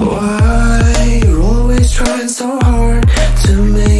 Why you're always trying so hard to make